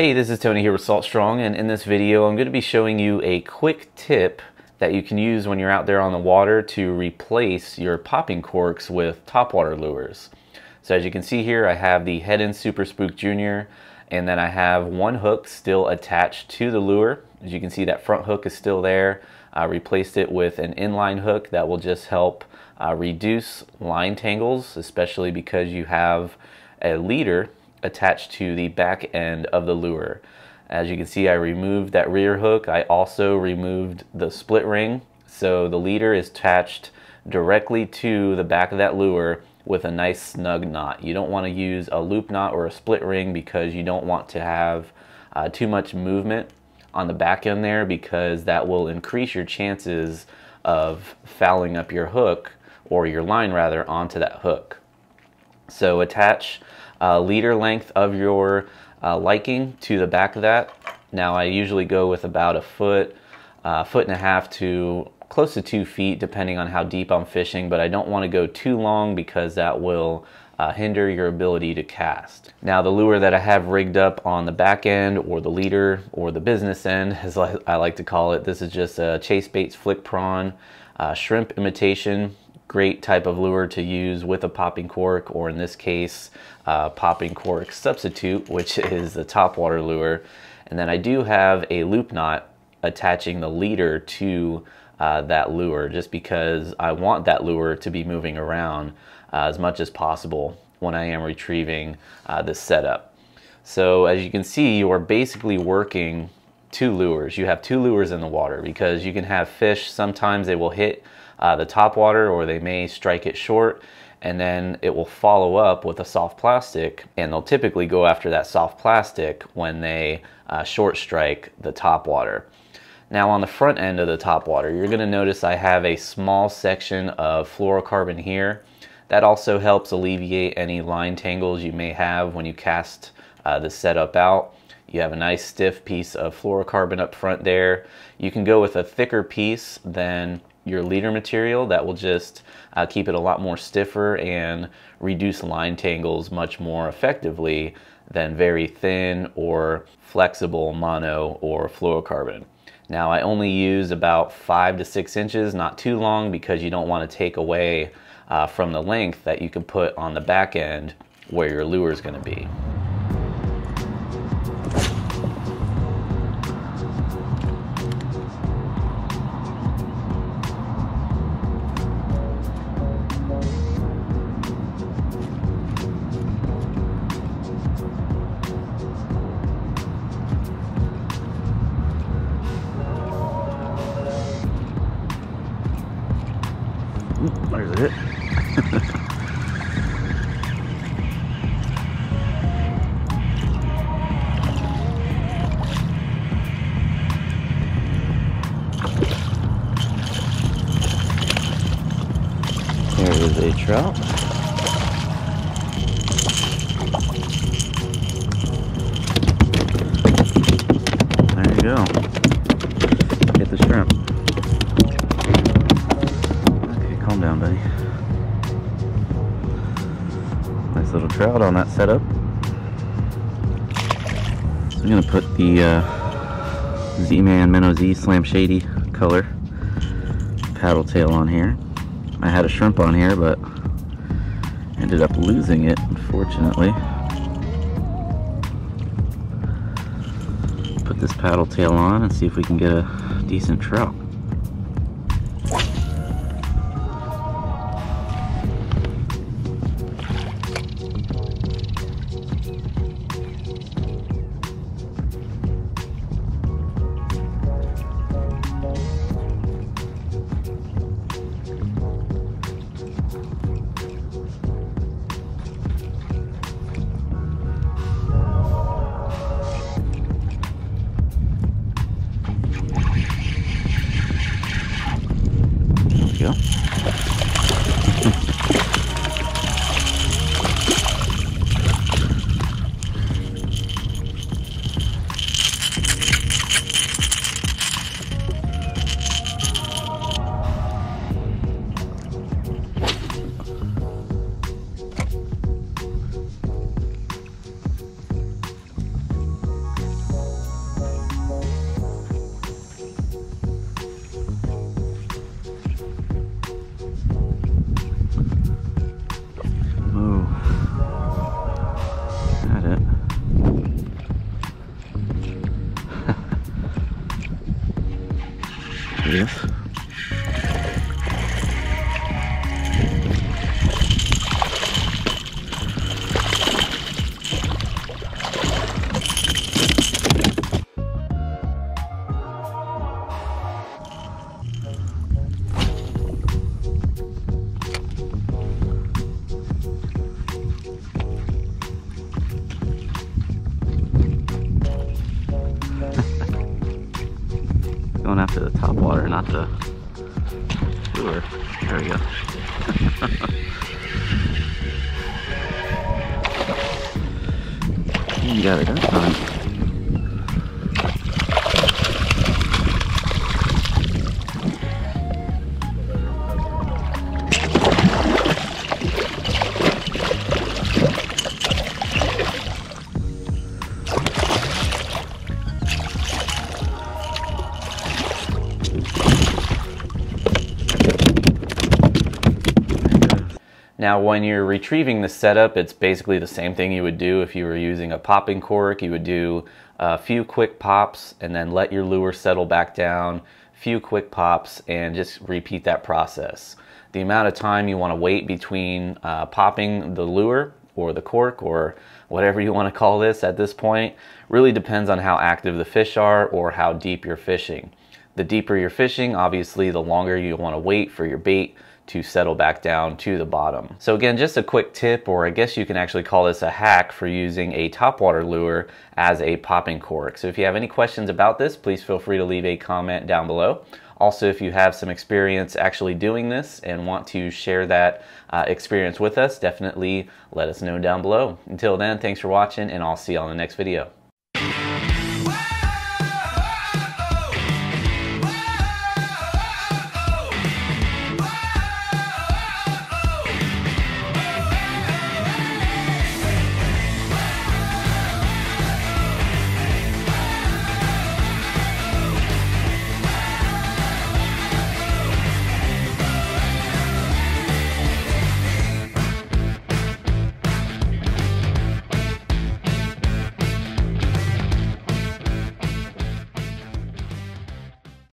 Hey, this is Tony here with Salt Strong, and in this video I'm going to be showing you a quick tip that you can use when you're out there on the water to replace your popping corks with topwater lures. So as you can see here, I have the Heddon Super Spook Junior, and then I have one hook still attached to the lure. As you can see, that front hook is still there. I replaced it with an inline hook that will just help uh, reduce line tangles, especially because you have a leader attached to the back end of the lure. As you can see, I removed that rear hook. I also removed the split ring. So the leader is attached directly to the back of that lure with a nice snug knot. You don't want to use a loop knot or a split ring because you don't want to have uh, too much movement on the back end there because that will increase your chances of fouling up your hook or your line rather onto that hook. So attach uh, leader length of your uh, liking to the back of that. Now I usually go with about a foot, uh, foot and a half to close to two feet depending on how deep I'm fishing, but I don't want to go too long because that will uh, hinder your ability to cast. Now the lure that I have rigged up on the back end or the leader or the business end as I like to call it, this is just a Chase Baits Flick Prawn uh, shrimp imitation great type of lure to use with a popping cork or in this case popping cork substitute which is the topwater lure and then I do have a loop knot attaching the leader to uh, that lure just because I want that lure to be moving around uh, as much as possible when I am retrieving uh, this setup. So as you can see you are basically working two lures. You have two lures in the water because you can have fish sometimes they will hit uh, the top water or they may strike it short and then it will follow up with a soft plastic and they'll typically go after that soft plastic when they uh, short strike the top water. Now on the front end of the top water, you're gonna notice I have a small section of fluorocarbon here. That also helps alleviate any line tangles you may have when you cast uh, the setup out. You have a nice stiff piece of fluorocarbon up front there. You can go with a thicker piece than your leader material that will just uh, keep it a lot more stiffer and reduce line tangles much more effectively than very thin or flexible mono or fluorocarbon. Now I only use about five to six inches, not too long because you don't want to take away uh, from the length that you can put on the back end where your lure is going to be. There's it. There is a trout. There you go. Trout on that setup. So I'm gonna put the uh, Z-Man Minnow Z Slam Shady color paddle tail on here. I had a shrimp on here, but ended up losing it, unfortunately. Put this paddle tail on and see if we can get a decent trout. There the lure. There we go. you got it that time. Now when you're retrieving the setup, it's basically the same thing you would do if you were using a popping cork. You would do a few quick pops and then let your lure settle back down, few quick pops and just repeat that process. The amount of time you want to wait between uh, popping the lure or the cork or whatever you want to call this at this point really depends on how active the fish are or how deep you're fishing. The deeper you're fishing, obviously the longer you want to wait for your bait to settle back down to the bottom. So again, just a quick tip, or I guess you can actually call this a hack for using a topwater lure as a popping cork. So if you have any questions about this, please feel free to leave a comment down below. Also, if you have some experience actually doing this and want to share that uh, experience with us, definitely let us know down below. Until then, thanks for watching and I'll see you on the next video.